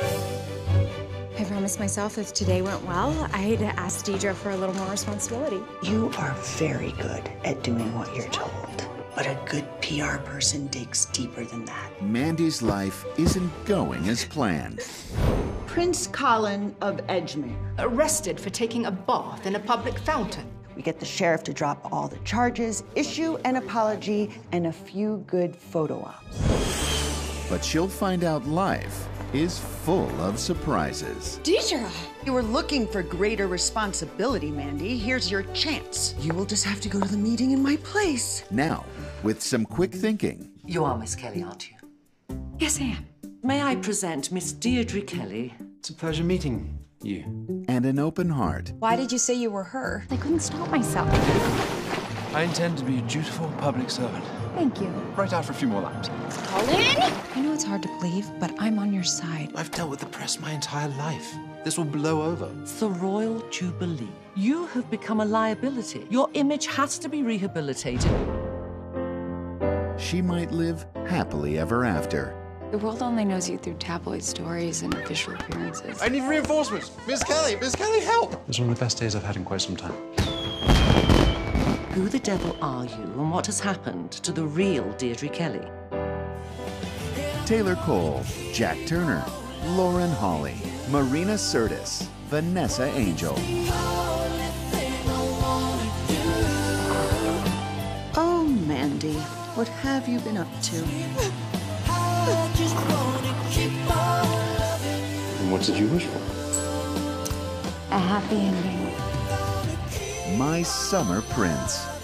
I promised myself if today went well, I'd ask Deidre for a little more responsibility. You are very good at doing what you're told. But a good PR person digs deeper than that. Mandy's life isn't going as planned. Prince Colin of Edgemere. Arrested for taking a bath in a public fountain. We get the sheriff to drop all the charges, issue an apology, and a few good photo ops. But she'll find out life is full of surprises. Deidre! You were looking for greater responsibility, Mandy. Here's your chance. You will just have to go to the meeting in my place. Now, with some quick thinking, You are Miss Kelly, aren't you? Yes, I am. May I present Miss Deirdre Kelly? It's a pleasure meeting you. and an open heart, Why did you say you were her? I couldn't stop myself. I intend to be a dutiful public servant. Thank you. Right out for a few more laps. Colin? I know it's hard to believe, but I'm on your side. I've dealt with the press my entire life. This will blow over. It's the Royal Jubilee. You have become a liability. Your image has to be rehabilitated. she might live happily ever after. The world only knows you through tabloid stories and official appearances. I need reinforcements. Miss Kelly, Miss Kelly, help! It's one of the best days I've had in quite some time. Who the devil are you and what has happened to the real Deirdre Kelly? Taylor Cole, Jack Turner, Lauren Holly, Marina Sirtis, Vanessa Angel. Oh, Mandy, what have you been up to? And what did you wish for? A happy ending. My Summer Prince.